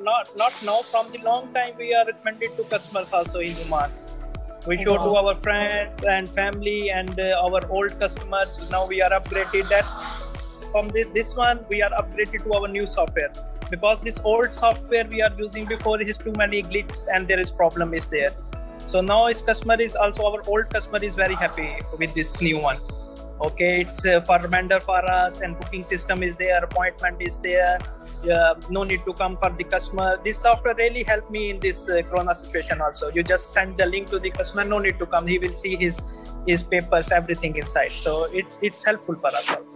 not not now from the long time we are recommended to customers also in Oman. We show to our friends and family and uh, our old customers. Now we are upgraded. That's from the, this one we are upgraded to our new software because this old software we are using before is too many glitches and there is problem is there. So now his customer is also our old customer is very happy with this new one okay it's uh, for reminder for us and booking system is there appointment is there. Uh, no need to come for the customer. This software really helped me in this uh, corona situation also. You just send the link to the customer no need to come. He will see his his papers everything inside. So it's it's helpful for us also